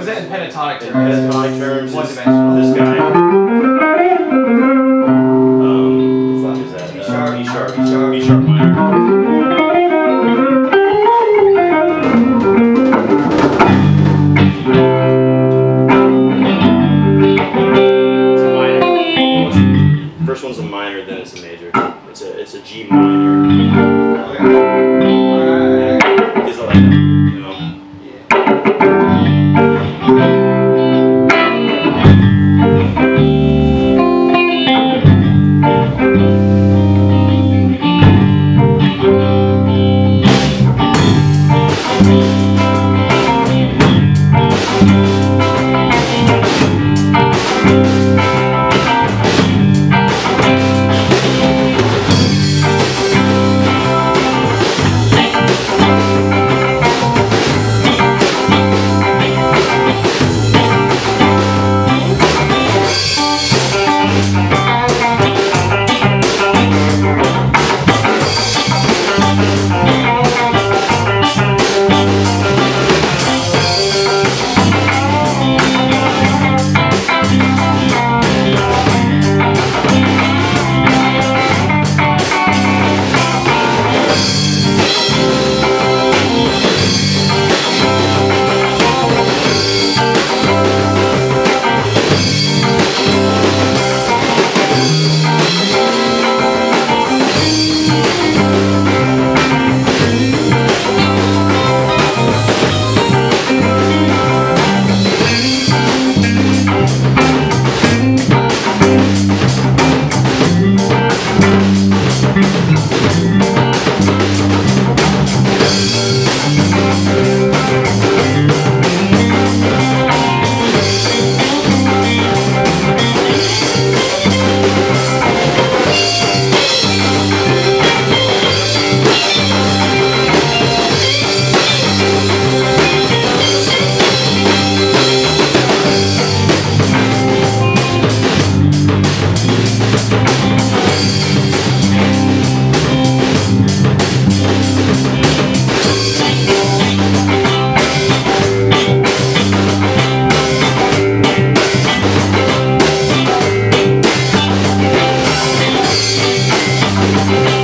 was in pentatonic terms. Pentatonic terms. One dimensional. This guy. Amen. see.